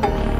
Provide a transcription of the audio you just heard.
Bye.